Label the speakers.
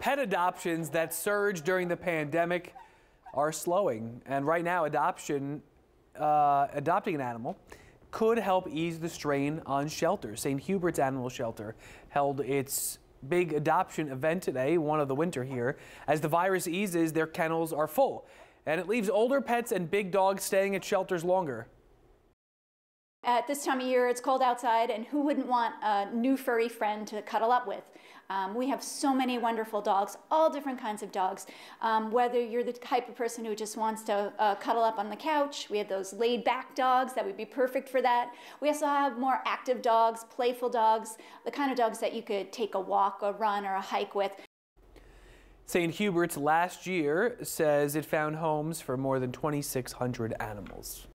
Speaker 1: Pet adoptions that surged during the pandemic are slowing, and right now, adoption, uh, adopting an animal could help ease the strain on shelters. St. Hubert's Animal Shelter held its big adoption event today, one of the winter here. As the virus eases, their kennels are full, and it leaves older pets and big dogs staying at shelters longer.
Speaker 2: At this time of year, it's cold outside, and who wouldn't want a new furry friend to cuddle up with? Um, we have so many wonderful dogs, all different kinds of dogs. Um, whether you're the type of person who just wants to uh, cuddle up on the couch, we have those laid back dogs that would be perfect for that. We also have more active dogs, playful dogs, the kind of dogs that you could take a walk, a run, or a hike with.
Speaker 1: St. Hubert's last year says it found homes for more than 2,600 animals.